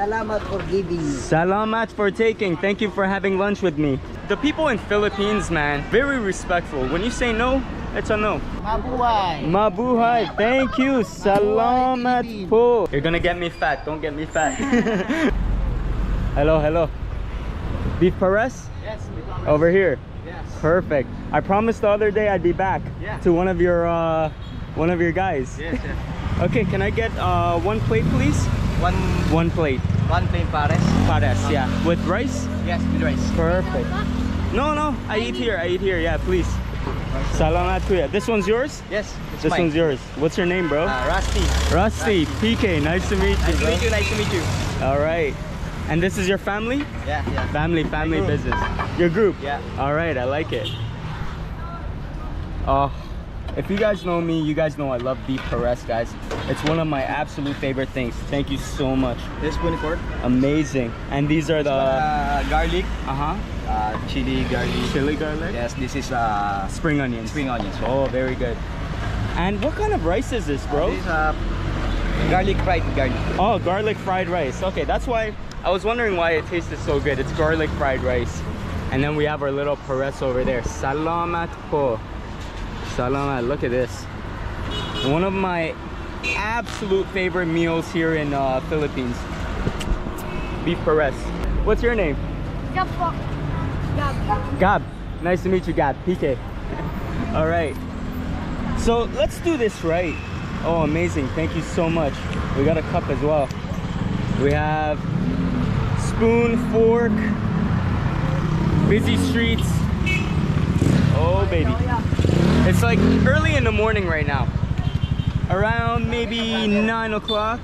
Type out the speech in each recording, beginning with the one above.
Salamat for giving me. Salamat for taking. Thank you for having lunch with me. The people in Philippines, man, very respectful. When you say no, it's a no. Mabuhay. Mabuhay. Thank you. Salamat po. You're gonna get me fat. Don't get me fat. hello, hello. Beef Pares? Yes, Over here. yes. Perfect. I promised the other day I'd be back Yeah. to one of your uh one of your guys. Yes, yes. Okay, can I get uh one plate please? One, One plate. one plain pares. Pares, yeah. With rice? Yes, with rice. Perfect. No, no, I eat here. I eat here. Yeah, please. Salamat kuya. This one's yours? Yes, This mine. one's yours. What's your name, bro? Uh, Rusty. Rusty, PK. Nice to meet you, Nice to meet you, nice to meet you. All right. And this is your family? Yeah, yeah. Family, family business. Your group? Yeah. All right, I like it. Oh, if you guys know me, you guys know I love beef pares, guys. It's one of my absolute favorite things. Thank you so much. This unicorn. Amazing. And these are the Uh, garlic, uh-huh uh, chili garlic. chili garlic, Yes, this is uh, spring onions. spring onions. Oh, very good. And what kind of rice is this, bro? This is uh, garlic fried garlic. Oh, garlic fried rice. Okay, that's why I was wondering why it tasted so good. It's garlic fried rice. And then we have our little pares over there. Salamat po. Salamat. Look at this. One of my absolute favorite meals here in uh, Philippines. Beef Pares. What's your name? Gab. Gab. Gab. Nice to meet you, Gab. PK. All right. So let's do this right. Oh, amazing. Thank you so much. We got a cup as well. We have spoon, fork, busy streets. Oh, baby. It's like early in the morning right now. Around maybe 9 o'clock.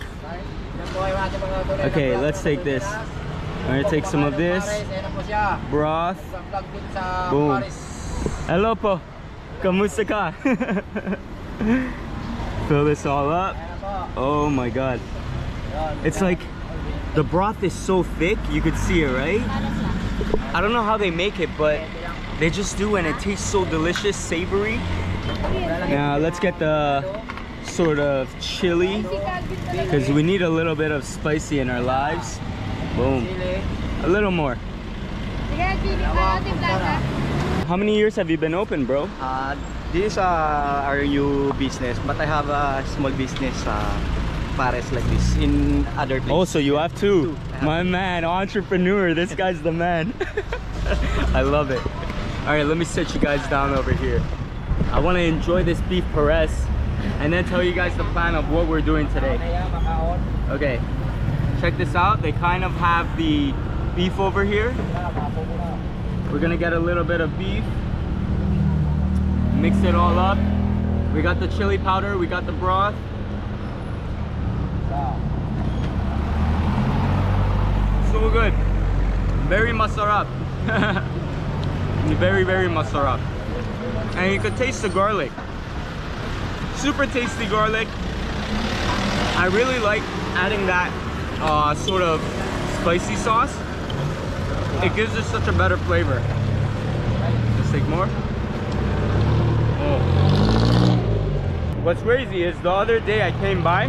Okay, let's take this. I'm gonna take some of this. Broth. Boom. Hello po. Kamusta ka? Fill this all up. Oh my god. It's like the broth is so thick, you could see it, right? I don't know how they make it, but they just do and it tastes so delicious, savory. Now let's get the sort of chili because we need a little bit of spicy in our lives. Boom. A little more. Sige, chili pa natin plaza. How many years have you been open, bro? Uh, this is uh, our new business, but I have a small business uh, pares like this in other places. Also, you have two. Two. Have My two. man, entrepreneur. This guy's the man. I love it. All right, let me set you guys down over here. I want to enjoy this beef pares and then tell you guys the plan of what we're doing today. Okay, check this out. They kind of have the beef over here. We're gonna get a little bit of beef, mix it all up. We got the chili powder, we got the broth. So good. Very masarap. very, very masarap. And you could taste the garlic. Super tasty garlic. I really like adding that uh, sort of spicy sauce. It gives it such a better flavor. Let's take more. Oh. What's crazy is the other day I came by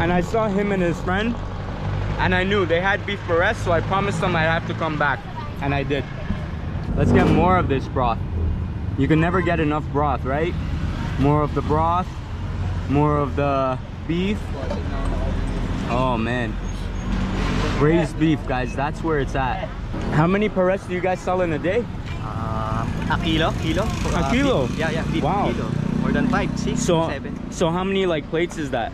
and I saw him and his friend and I knew they had beef pares, so I promised them I'd have to come back, and I did. Let's get more of this broth. You can never get enough broth, right? More of the broth, more of the beef. Oh man, braised beef, guys. That's where it's at. How many pares do you guys sell in a day? Um, a kilo, kilo. A Uh, kilo? fif- Yeah, yeah, 50 Wow. kilo. More than five, six, So, seven, so how many like plates is that?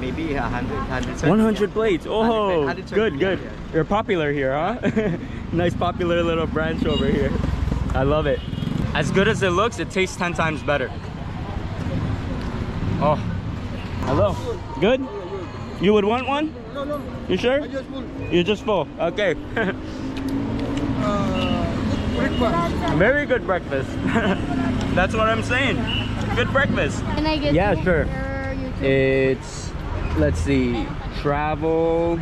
Maybe a hundred, hundred. 100 plates. Oh, 100, good, good. yeah. You're popular here, huh? nice popular little branch over here. I love it. As good as it looks, it tastes 10 times better. Oh. Hello. Good? You would want one? No, no. You sure? I just want You're just full. Okay. uh, good breakfast. Very good breakfast. That's what I'm saying. Good breakfast. Can I get Yeah, sure. your It's, let's see, Travel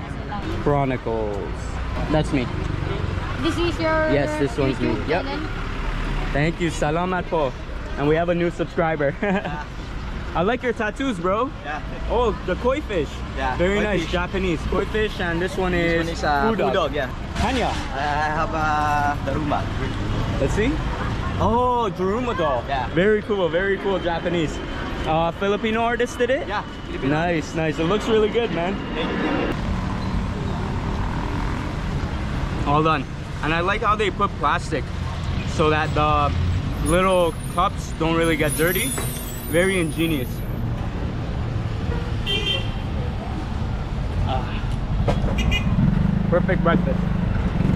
Chronicles. That's me. This is your Yes, this one's me. YouTube Yep. channel? Thank you, salamat po. And we have a new subscriber. I like your tattoos, bro. Yeah. Oh, the koi fish. Yeah, Very koi nice, fish. Japanese koi fish, and this one This is, one is uh, foo dog. yeah. Hanya. I have a Daruma. Let's see. Oh, Daruma doll. Yeah. Very cool, very cool Japanese. Uh, Filipino artist did it? Yeah. Filipino. Nice, nice. It looks really good, man. Thank you. All done. And I like how they put plastic so that the little cups don't really get dirty. Very ingenious. Ah. Perfect breakfast.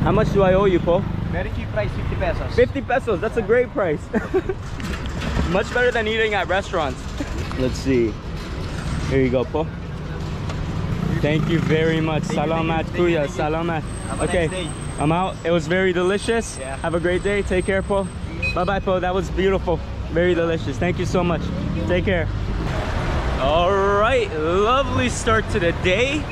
How much do I owe you, Po? Very cheap price, 50 pesos. 50 pesos. That's a great price. Much better than eating at restaurants. Let's see. Here you go, Po. Thank you very much. Thank Salamat, thank you, kuya. thank you. Salamat. Okay. I'm out. It was very delicious. Yeah. Have a great day. Take care, Po. Bye bye, Po. That was beautiful. Very delicious. Thank you so much. Take care. All right, lovely start to the day.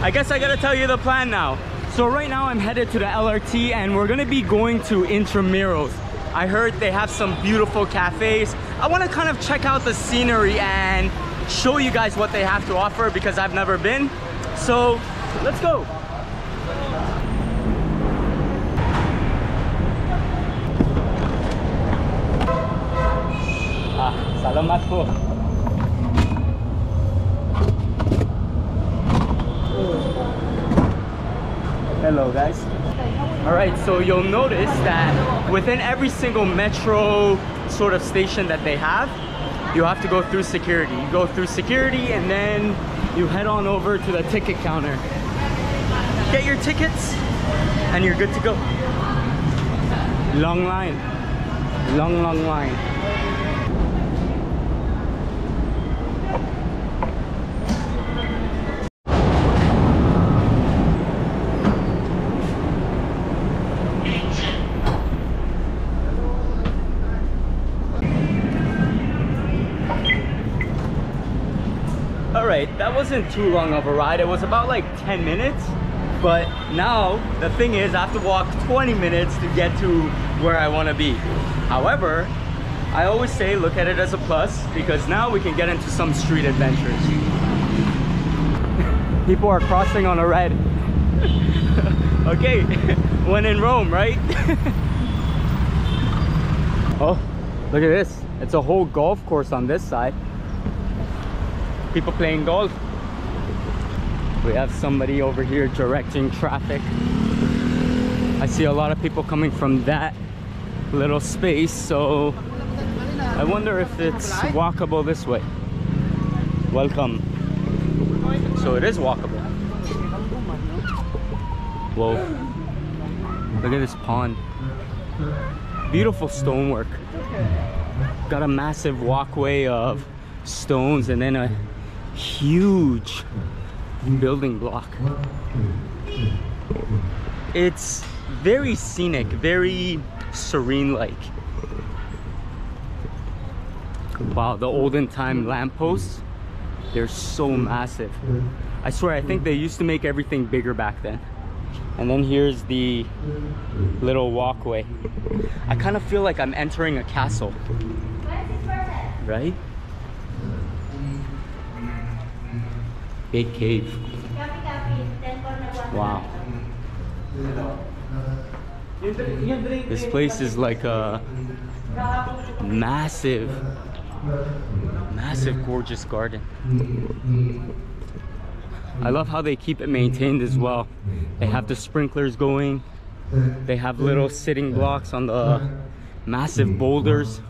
I guess I gotta tell you the plan now. So right now I'm headed to the LRT and we're gonna be going to Intramuros. I heard they have some beautiful cafes. I wanna kind of check out the scenery and show you guys what they have to offer because I've never been. So let's go. Ah, salamat po. Hello guys. All right, so you'll notice that within every single metro sort of station that they have, you have to go through security. You go through security and then you head on over to the ticket counter. Get your tickets and you're good to go. Long line. Long, long line. All right, that wasn't too long of a ride. It was about like 10 minutes. But now the thing is I have to walk 20 minutes to get to where I want to be. However, I always say look at it as a plus because now we can get into some street adventures. People are crossing on a red. okay, when in Rome, right? oh, look at this. It's a whole golf course on this side people playing golf. We have somebody over here directing traffic. I see a lot of people coming from that little space, so I wonder if it's walkable this way. Welcome. So it is walkable. Whoa. Look at this pond. Beautiful stonework. Got a massive walkway of stones and then a huge building block. It's very scenic, very serene like. Wow, the olden time lampposts, they're so massive. I swear, I think they used to make everything bigger back then. And then here's the little walkway. I kind of feel like I'm entering a castle. Right? Big cave. Wow. This place is like a massive, massive, gorgeous garden. I love how they keep it maintained as well. They have the sprinklers going. They have little sitting blocks on the massive boulders.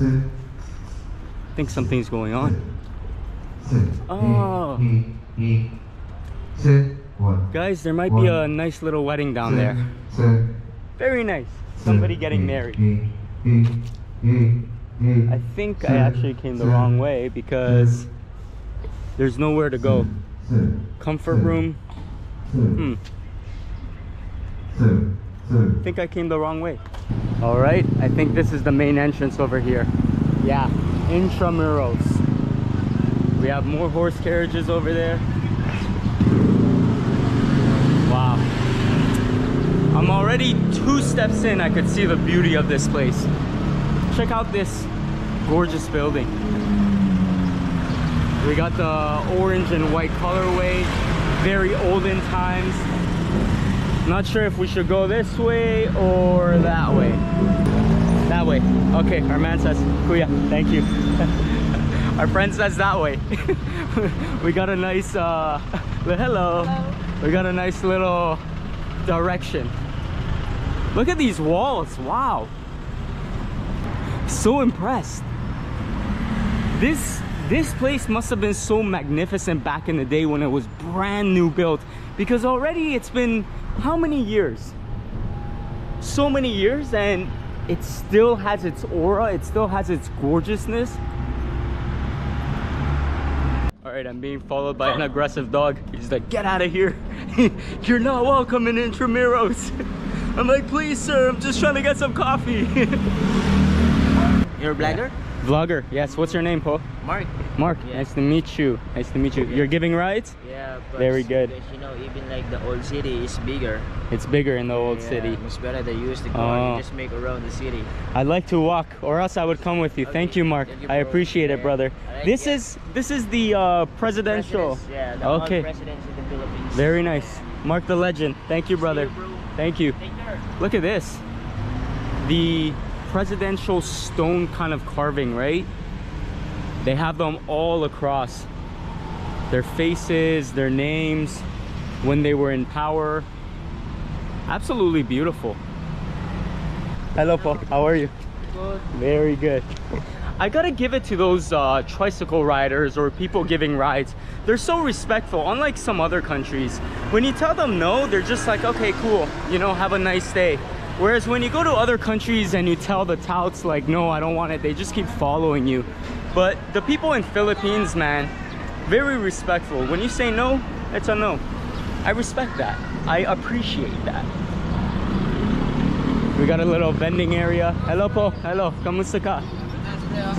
I think something's going on. Oh, guys, there might be a nice little wedding down there. Very nice. Somebody getting married. I think I actually came the wrong way because there's nowhere to go. Comfort room. Hmm. I think I came the wrong way. All right, I think this is the main entrance over here. Yeah, Intramuros. We have more horse carriages over there. Wow. I'm already two steps in, I could see the beauty of this place. Check out this gorgeous building. We got the orange and white colorway, very olden times. Not sure if we should go this way or that way. That way. Okay, our man says, Kuya, thank you. our friend says that way. we got a nice, uh, hello. We got a nice little direction. Look at these walls, wow. So impressed. This this place must have been so magnificent back in the day when it was brand new built because already it's been how many years? So many years and it still has its aura, it still has its gorgeousness. All right, I'm being followed by an aggressive dog. He's like, get out of here. You're not welcome in Intramuros. I'm like, please, sir, I'm just trying to get some coffee. You're a blogger? Vlogger, yes. What's your name, Paul? Mark. Mark, Yeah. nice to meet you. Nice to meet you. You're giving rides? Yeah, but Very good. Because, you know, even like the old city is bigger. It's bigger in the old Yeah, city. It's better they use the car. Oh. You just make around the city. I'd like to walk, or else I would come with you. Thank you, Mark. thank you, I appreciate it, brother. Alright, This yeah. is this is the uh, presidential. Presidents, Yeah, the Okay. presidents in the Philippines. Very nice. Mark the legend. Thank you, brother. You. Thank you. Look at this. The presidential stone kind of carving, right? They have them all across. Their faces, their names, when they were in power. Absolutely beautiful. Hello, Paul. How are you? Good. Very good. I gotta give it to those uh, tricycle riders or people giving rides. They're so respectful, unlike some other countries. When you tell them no, they're just like, okay, cool, you know, have a nice day. Whereas when you go to other countries and you tell the touts like, no, I don't want it, they just keep following you. But the people in Philippines, man, very respectful. When you say no, it's a no. I respect that. I appreciate that. We got a little vending area. Hello po. Hello. Kamusta ka?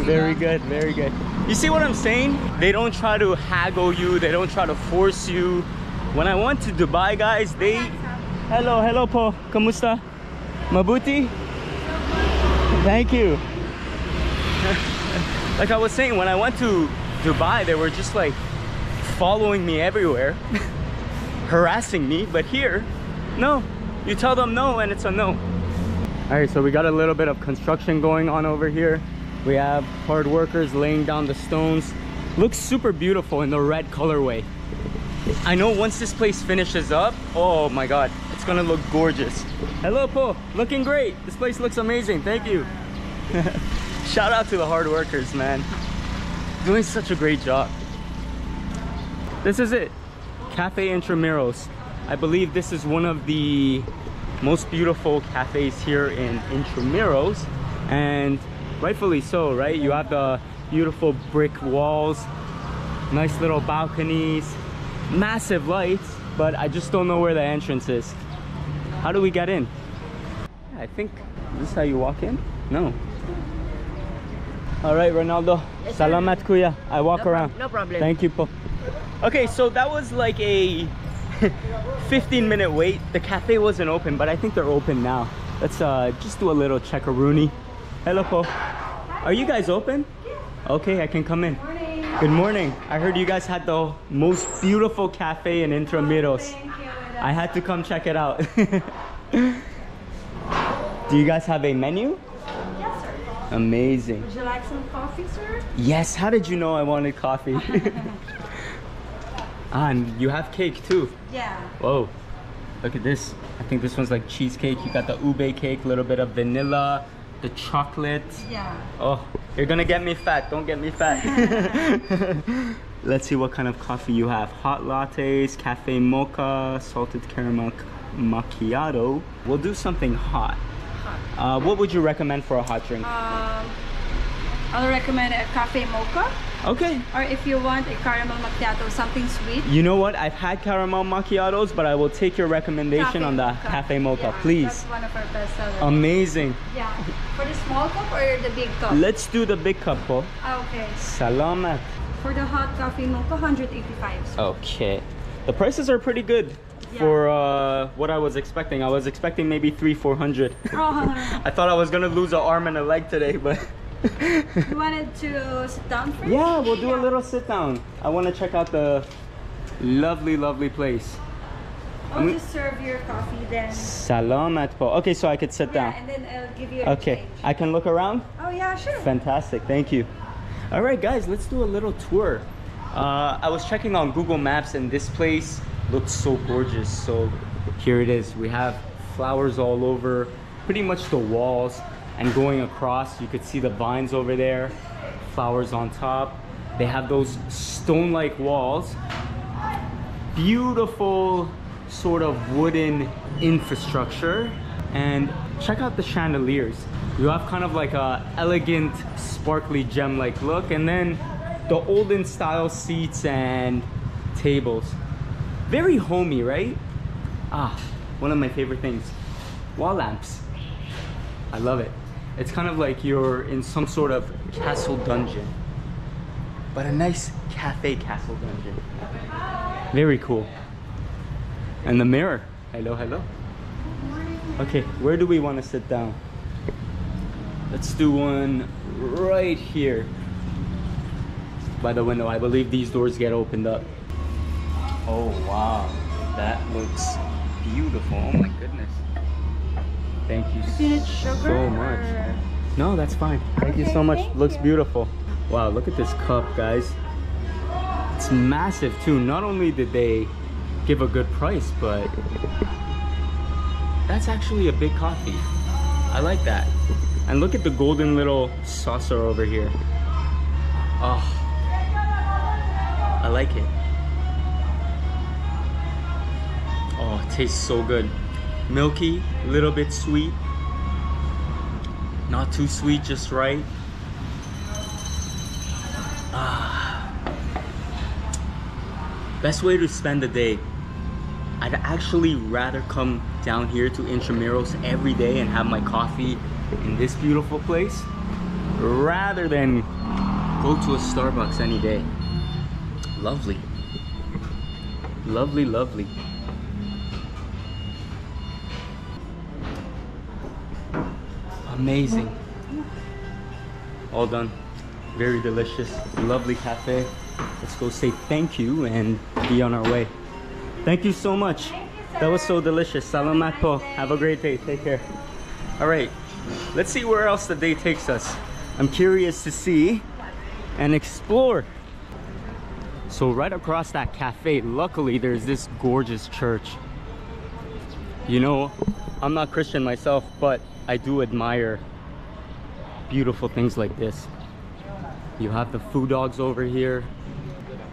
Very good, very good. You see what I'm saying? They don't try to haggle you, they don't try to force you. When I went to Dubai, guys, they Hello, hello po. Kamusta? Mabuti? Thank you. like I was saying, when I went to Dubai, they were just like following me everywhere, harassing me. But here, no. You tell them no and it's a no. All right, so we got a little bit of construction going on over here. We have hard workers laying down the stones. Looks super beautiful in the red colorway. I know once this place finishes up, oh my God, gonna look gorgeous. Hello, Po, looking great. This place looks amazing, thank you. Shout out to the hard workers, man. Doing such a great job. This is it, Cafe Intramuros. I believe this is one of the most beautiful cafes here in Intramuros and rightfully so, right? You have the beautiful brick walls, nice little balconies, massive lights, but I just don't know where the entrance is. How do we get in? I think, this is this how you walk in? No. All right, Ronaldo. Yes, sir. Salamat kuya. I walk No around. no problem. Thank you po. Okay, so that was like a 15 minute wait. The cafe wasn't open, but I think they're open now. Let's uh, just do a little checkaroonie. Hello po. Are you guys open? Okay, I can come in. Good morning. I heard you guys had the most beautiful cafe in Intramuros. I had to come check it out. Do you guys have a menu? Yes, sir. Amazing. Would you like some coffee, sir? Yes, how did you know I wanted coffee? ah, and you have cake too. Yeah. Whoa. Look at this. I think this one's like cheesecake. You got the ube cake, a little bit of vanilla, the chocolate. Yeah. Oh, you're gonna get me fat. Don't get me fat. Let's see what kind of coffee you have. Hot lattes, cafe mocha, salted caramel macchiato. We'll do something hot. Uh, what would you recommend for a hot drink? Um, I'll recommend a cafe mocha, Okay. or if you want a caramel macchiato, something sweet. You know what? I've had caramel macchiatos, but I will take your recommendation on the cafe mocha, Yeah, please. That's one of our best sellers. Amazing. yeah. For the small cup or the big cup? Let's do the big cup, po. okay. Salamat. For the hot coffee mocha, 185. sir. Okay. The prices are pretty good Yeah. for uh, what I was expecting. I was expecting maybe three, four hundred. Oh, I thought I was gonna lose an arm and a leg today, but You wanted to sit down first? Yeah, we'll do a little sit down. I want to check out the lovely, lovely place. I'll Mm. just serve your coffee then. Salamat po. Okay, so I could sit Yeah, down. and then I'll give you a Okay, change. I can look around? Oh yeah, sure. Fantastic, thank you. All right, guys, let's do a little tour. Uh, I was checking on Google Maps and this place looks so gorgeous. So here it is. We have flowers all over, pretty much the walls. And going across, you could see the vines over there, flowers on top. They have those stone-like walls. Beautiful sort of wooden infrastructure. And check out the chandeliers. You have kind of like a elegant, sparkly gem-like look. And then the olden style seats and tables. Very homey, right? Ah, one of my favorite things. Wall lamps. I love it. It's kind of like you're in some sort of castle dungeon. But a nice cafe castle dungeon. Very cool. And the mirror. Hello, hello. Okay, where do we want to sit down? Let's do one right here by the window. I believe these doors get opened up. Oh wow, that looks beautiful. Oh my goodness. Thank you so much. or- No, that's fine. Thank you so much. Looks you. beautiful. Wow, look at this cup, guys. It's massive too. Not only did they give a good price, but that's actually a big coffee. I like that. And look at the golden little saucer over here. Oh, I like it. Oh, it tastes so good. Milky, a little bit sweet. Not too sweet, just right. Ah. Best way to spend the day. I'd actually rather come down here to Intramuros every day and have my coffee in this beautiful place rather than go to a Starbucks any day. Lovely. Lovely, lovely. Amazing. All done. Very delicious. Lovely cafe. Let's go say thank you and be on our way. Thank you so much. That was so delicious. Salamat po. Have a great day. Take care. All right. Let's see where else the day takes us. I'm curious to see and explore. So right across that cafe, luckily there's this gorgeous church. You know, I'm not Christian myself, but I do admire beautiful things like this. You have the foo dogs over here.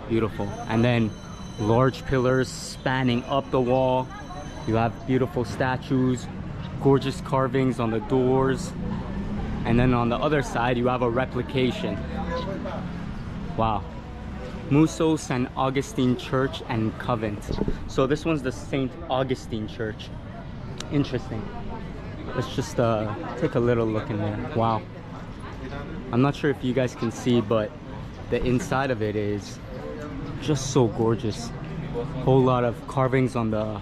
Beautiful. And then large pillars spanning up the wall. You have beautiful statues, gorgeous carvings on the doors. And then on the other side, you have a replication. Wow. Muso St. Augustine Church and Convent. So this one's the St. Augustine Church. Interesting. Let's just uh, take a little look in there. Wow. I'm not sure if you guys can see, but the inside of it is just so gorgeous. Whole lot of carvings on the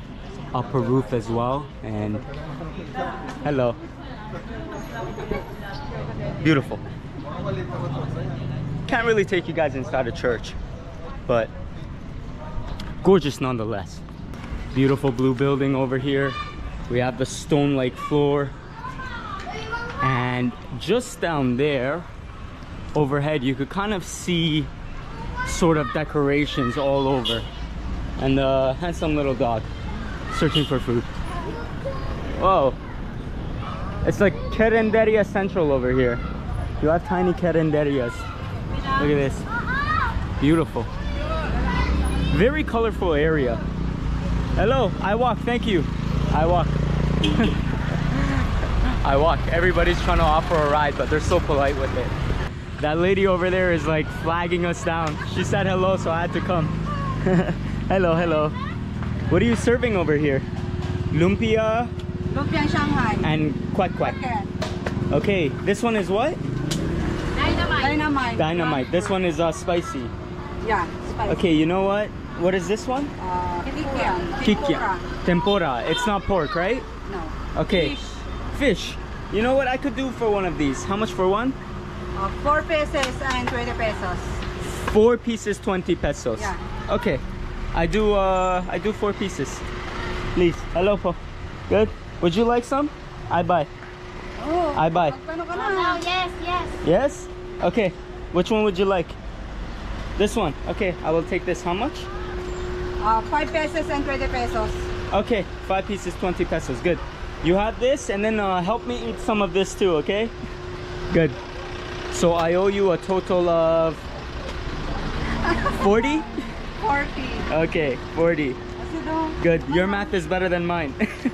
upper roof as well. And hello. Beautiful. Can't really take you guys inside a church, but gorgeous nonetheless. Beautiful blue building over here. We have the stone like floor. And just down there, overhead, you could kind of see sort of decorations all over. And the handsome little dog searching for food. Whoa. It's like Carinderia Central over here. You have tiny Carinderias. Look at this. Beautiful. Very colorful area. Hello, I walk, thank you. I walk. I walk. Everybody's trying to offer a ride, but they're so polite with it. That lady over there is like flagging us down. She said hello, so I had to come. hello, hello. What are you serving over here? Lumpia Lumpiang Shanghai. and quack quack. Okay. Okay, this one is what? Dynamite. Dynamite. This one is uh, spicy. Yeah, spicy. Okay, you know what? What is this one? Uh, Kikia. Tempura. It's not pork, right? No. Okay. Fish. You know what I could do for one of these? How much for one? Uh, 4 pesos and 20 pesos. Four pieces, 20 pesos. Yeah. Okay. I do uh I do four pieces. Please. Hello po. Good. Would you like some? I buy. Oh, I buy. magkano ka na? Oh, yes, yes. Yes? Okay. Which one would you like? This one. Okay, I will take this. How much? Uh, 5 pesos and 20 pesos. Okay, five pieces, 20 pesos. Good. You have this, and then uh, help me eat some of this too, okay? Good. So I owe you a total of 40? 40. Okay, 40. Good. Your math is better than mine.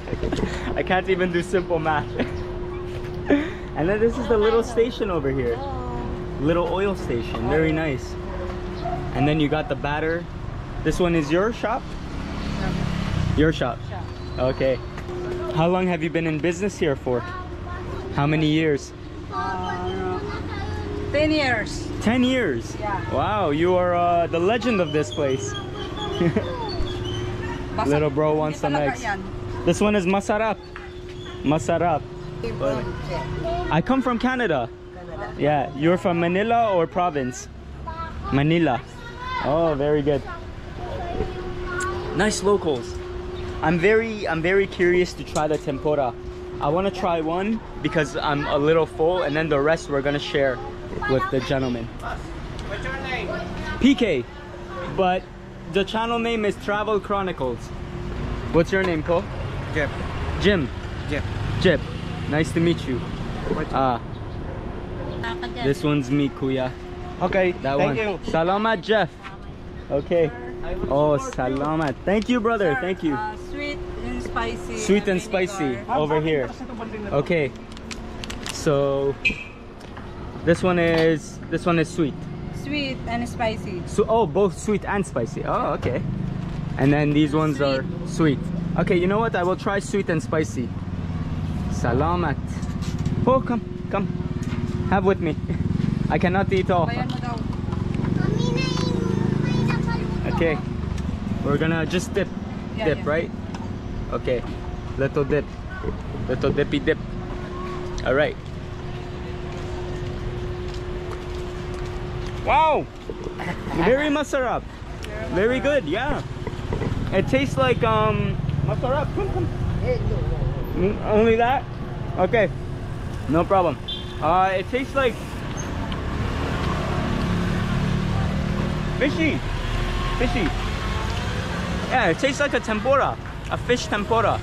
I can't even do simple math. and then this is the little station over here. Little oil station. Very nice. And then you got the batter. This one is your shop? Your shop. Okay. How long have you been in business here for? How many years? Uh, 10 years. 10 years. Yeah. Wow, you are uh, the legend of this place. Little bro wants some eggs. This one is masarap. Masarap. I come from Canada. Yeah, you're from Manila or province? Manila. Oh, very good. Nice locals. I'm very I'm very curious to try the tempura. I want to try one because I'm a little full and then the rest we're going to share with the gentleman. What's your name? PK. But the channel name is Travel Chronicles. What's your name, Ko? Jeff. Jim. Jeff. Jip. Nice to meet you. Ah, this one's me, Kuya. Okay, That thank one. you. Salamat, Jeff. Okay. Oh, salamat. Thank you, brother. Sir, Thank you. uh, sweet and spicy. Sweet and vinegar. spicy over here. Okay. So this one is this one is sweet. Sweet and spicy. So oh, both sweet and spicy. Oh, okay. And then these ones are sweet. Okay, you know what? I will try sweet and spicy. Salamat. Oh, come, come. Have with me. I cannot eat all. Bayan mo daw. Okay. We're gonna just dip. Yeah, dip, yeah. right? Okay. Little dip. Little dippy dip. Alright. Wow! Very masarap. Very good, yeah. It tastes like um masarap. Come, come. Mm, Only that? Okay. No problem. Uh it tastes like fishy. Fishy. Yeah, it tastes like a tempura. A fish tempura.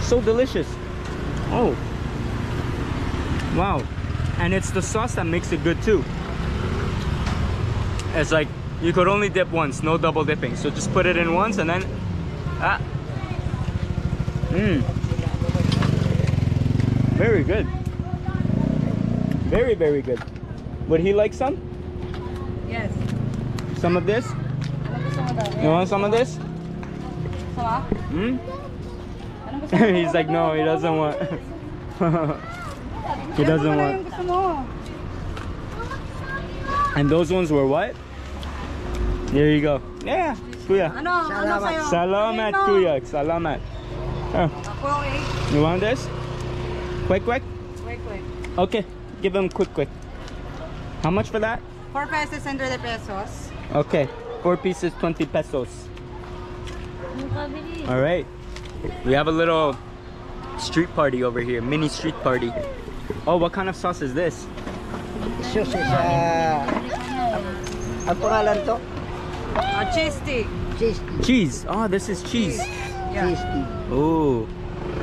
So delicious. Oh. Wow. And it's the sauce that makes it good too. It's like you could only dip once, no double dipping. So just put it in once and then ah. Mmm. Very good. Very, very good. Would he like some? Yes. Some of this? Ano gusto mo daw? You want some of this? Hmm? Anong gusto mo? He's like, no, he doesn't want. he doesn't want. yung gusto mo. And those ones were what? There you go. Yeah, kuya. Salamat, kuya. Salamat. You want this? Quick, quick. Quick, quick. Okay, give them quick, quick. How much for that? 4 pesos and 20 pesos. Okay, four pieces, 20 pesos. All right. We have a little street party over here, mini street party. Oh, what kind of sauce is this? Sus, sa... Ang pangalan to? Uh, cheese stick. Cheese. Cheese. Oh, this is cheese. Yeah. Cheese tea. Oh,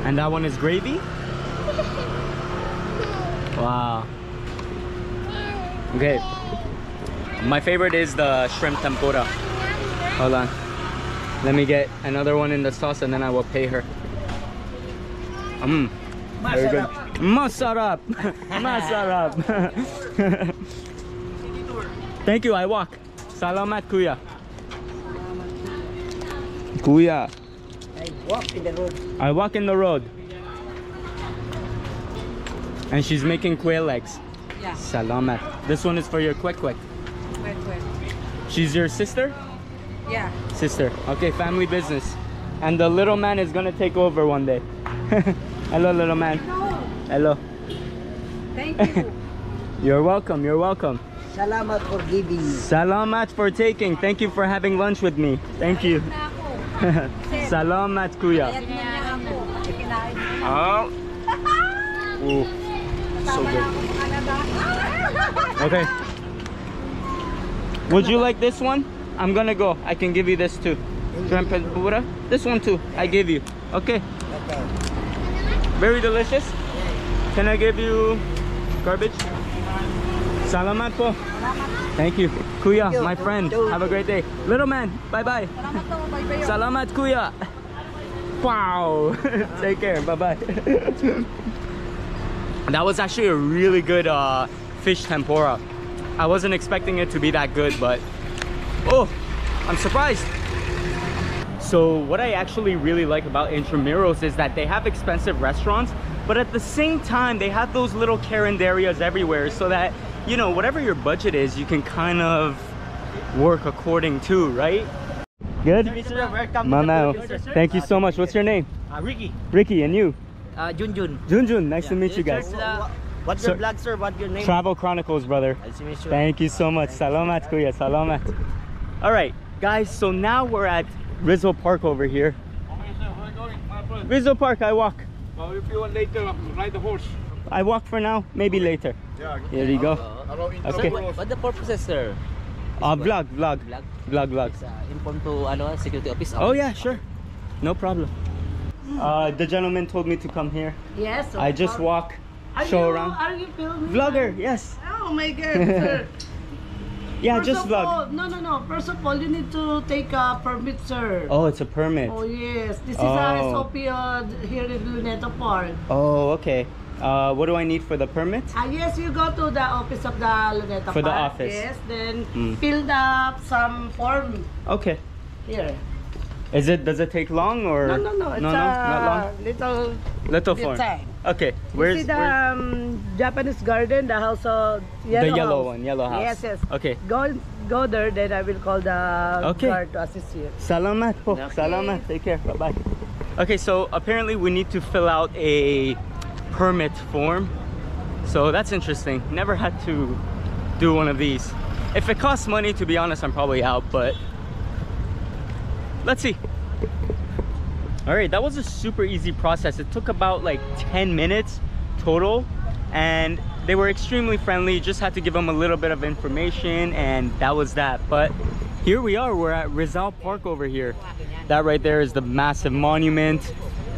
and that one is gravy? Wow. Okay. My favorite is the shrimp tempura. Hold on. Let me get another one in the sauce and then I will pay her. Mmm. Very good. Masarap. Masarap. Thank you. I walk. Salamat, kuya. Kuya. I walk in the road. I walk in the road. And she's making quail eggs. Yeah. Salamat. This one is for your quick quick. Wait, wait. She's your sister? Yeah. Sister. Okay, family business. And the little man is gonna take over one day. Hello, little man. No. Hello. Thank you. You're welcome. You're welcome. Salamat for giving. Salamat for taking. Thank you for having lunch with me. Thank you. Salamat, kuya. Ah. Oh. Ooh. So good. Okay. Would you like this one? I'm gonna go. I can give you this too. And pura. This one too. I give you. Okay. Very delicious. Can I give you garbage? Salamat po. Thank you. Kuya, Thank you. my friend. Thank you. Have a great day. Little man, bye-bye. Salamat kuya. Wow. Take care. Bye-bye. that was actually a really good uh, fish tempura. I wasn't expecting it to be that good, but oh, I'm surprised. So what I actually really like about Intramuros is that they have expensive restaurants, but at the same time, they have those little carinderias everywhere so that, you know, whatever your budget is, you can kind of work according to, right? Good? welcome Mama, thank you so much. What's your name? Uh, Ricky. Ricky, and you? Uh, Junjun. Junjun, nice to meet you guys. What's Sir- your vlog, sir? What's your name? Travel Chronicles, brother. Nice to meet you. Thank you so much. Salamat, kuya. Salamat. All right, guys. So now we're at Rizal Park over here. Rizal Park, I walk. Well, if you want later, ride the horse. I walk for now, maybe later. Yeah. Here you go. Hello, Okay. What, what the purpose is, sir? Uh, vlog, vlog, Vlog? vlog, vlog. It's, uh, inform to ano, security office. Oh yeah, sure. No problem. Uh, the gentleman told me to come here. Yes. of I just course. walk, Are show you, around. Are you filming? Vlogger, yes. Oh my God, sir. Yeah, First just vlog. all- no, no, no. First of all, you need to take a permit, sir. Oh, it's a permit. Oh, yes. This is Oh. a SOP uh, here in Luneta Park. Oh, okay. Uh, what do I need for the permit? Ah, yes, you go to the office of the Luneta For the Park. office. Yes, then Mm. fill up some form Okay. here. Is it? Does it take long or? No, no, no. It's no, no, not a long. little Little bit form. time. Okay. You Where's see the where's- um, Japanese garden, the house of yellow the yellow house. one? Yellow house. Yes, yes. Okay. Go go there, then I will call the Okay. guard to assist you. Salamat po. Okay. Salamat. Take care. Bye bye. Okay, so apparently we need to fill out a permit form. So that's interesting. Never had to do one of these. If it costs money, to be honest, I'm probably out, but let's see. All right, that was a super easy process. It took about like 10 minutes total and they were extremely friendly. Just had to give them a little bit of information and that was that. But here we are, we're at Rizal Park over here. That right there is the massive monument.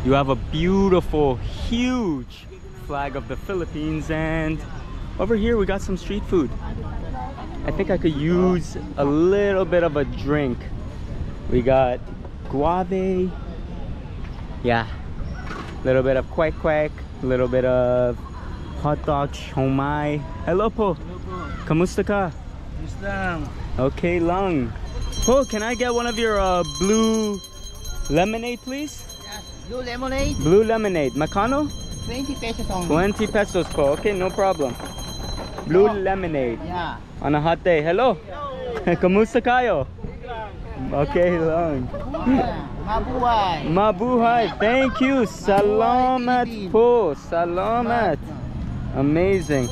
You have a beautiful, huge flag of the Philippines and over here we got some street food. I think I could use a little bit of a drink. We got guave, yeah, a little bit of quack quack, a little bit of hot dog siomai. Hello po. Kamusta ka? Okay lang. Po, can I get one of your uh, blue lemonade please? Blue lemonade, Blue lemonade. Macano? 20 pesos only. 20 pesos po. Okay, no problem. Blue oh. lemonade Yeah. on a hot day. Hello. Kamusta kayo? Okay long. Mabuhay. Mabuhay. Thank you. Salamat po. Salamat. Amazing.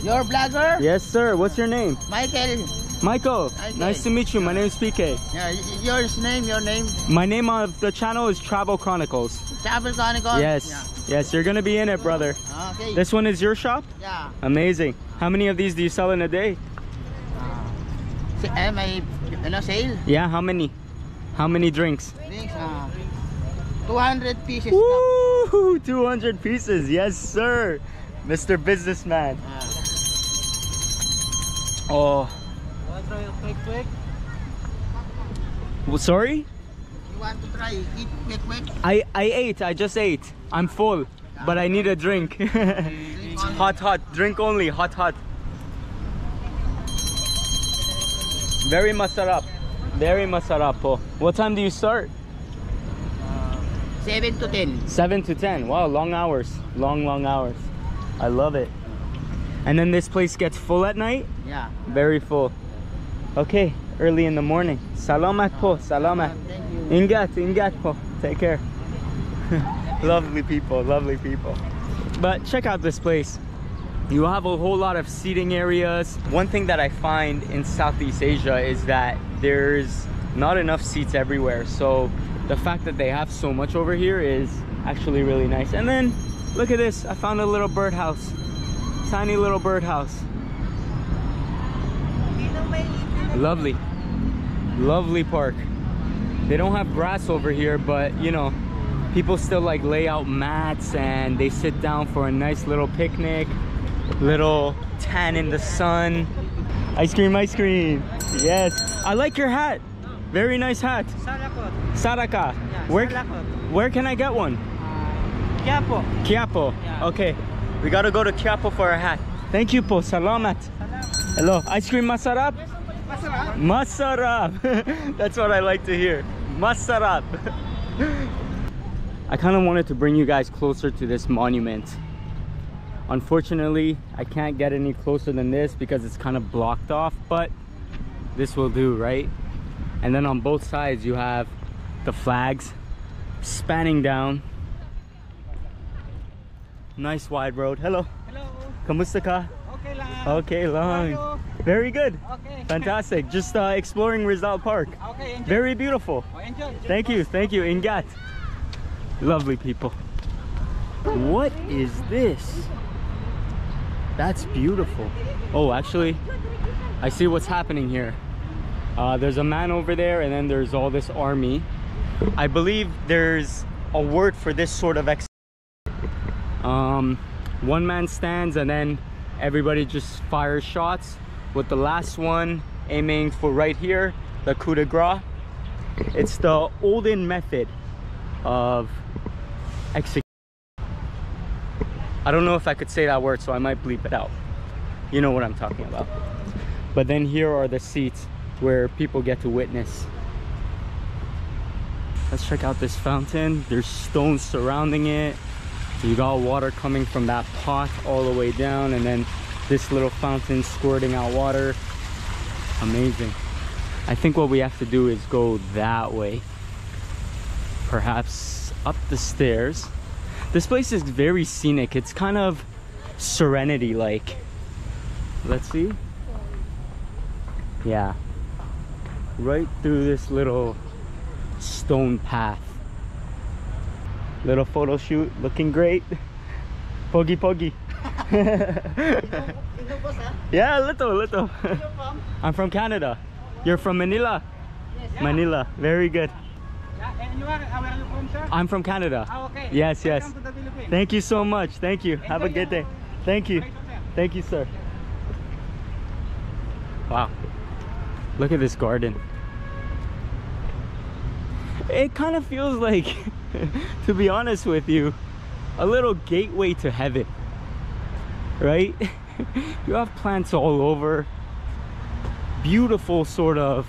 Your blogger? Yes, sir. What's your name? Michael. Michael. Okay. Nice to meet you. My name is PK. Yeah, your name, your name. My name of the channel is Travel Chronicles. Travel Chronicles? Yes. Yes, you're gonna be in it, brother. Okay. This one is your shop? yeah. Amazing. How many of these do you sell in a day? Si- eh, may ano, sale. Yeah, how many? How many drinks? Drinks, ah. 200 pieces. Woo! 200 pieces. Yes, sir. Mr. Businessman. Ah. Oh. Quick, quick. Well, sorry? You want to try? Eat quick, quick. I, I ate. I just ate. I'm full. But I need a drink. Drink hot, hot. Drink only. Hot, hot. Very masarap. Very masarap po. What time do you start? 7 to 10. 7 to 10. Wow, long hours. Long, long hours. I love it. And then this place gets full at night? Yeah. Very full. Okay, early in the morning. Salamat po. Salamat. Ingat, ingat po. Take care. lovely people, lovely people. But check out this place. you have a whole lot of seating areas. One thing that I find in Southeast Asia is that there's not enough seats everywhere. So the fact that they have so much over here is actually really nice. And then look at this. I found a little birdhouse. Tiny little birdhouse. Lovely. Lovely park. They don't have grass over here, but you know, people still like lay out mats and they sit down for a nice little picnic little tan in the sun ice cream ice cream yes i like your hat very nice hat saraka where where can i get one Quiapo. Quiapo. Okay. We gotta go to Quiapo for a hat. Thank you po. Salamat. Hello. Ice cream masarap? Masarap. That's what I like to hear. Masarap. I kind of wanted to bring you guys closer to this monument. Unfortunately, I can't get any closer than this because it's kind of blocked off, but this will do, right? And then on both sides, you have the flags spanning down. Nice wide road. Hello. Hello. Kamusta ka? Okay lang. Okay, long. Very good. Okay. Fantastic. Just uh, exploring Rizal Park. Okay, enjoy. Very beautiful. Oh, enjoy. Thank you, thank you, Ingat. Lovely people. What is this? That's beautiful. Oh, actually, I see what's happening here. Uh, there's a man over there, and then there's all this army. I believe there's a word for this sort of ex. Um, one man stands, and then everybody just fires shots. With the last one aiming for right here, the coup de grace. It's the olden method of execution. I don't know if I could say that word, so I might bleep it out. You know what I'm talking about. But then here are the seats where people get to witness. Let's check out this fountain. There's stones surrounding it. You got water coming from that pot all the way down, and then this little fountain squirting out water. Amazing. I think what we have to do is go that way. Perhaps up the stairs. This place is very scenic. It's kind of serenity like. Let's see. Yeah. Right through this little stone path. Little photo shoot, looking great. Pogi pogi. yeah, little, little. I'm from Canada. You're from Manila? Manila. Very good. Yeah, and you are, where are you from, sir? I'm from Canada. Ah, okay. Yes, yes. Welcome. Thank you so much. Thank you. Have a good day. Thank you. Thank you, sir. Wow. Look at this garden. It kind of feels like, to be honest with you, a little gateway to heaven. Right? you have plants all over. Beautiful sort of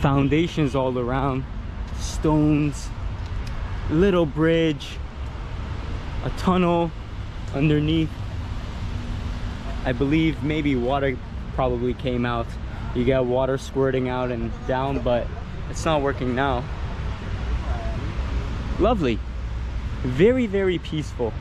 foundations all around. Stones. Little bridge. A tunnel underneath. I believe maybe water probably came out. You got water squirting out and down, but it's not working now. Lovely. Very, very peaceful.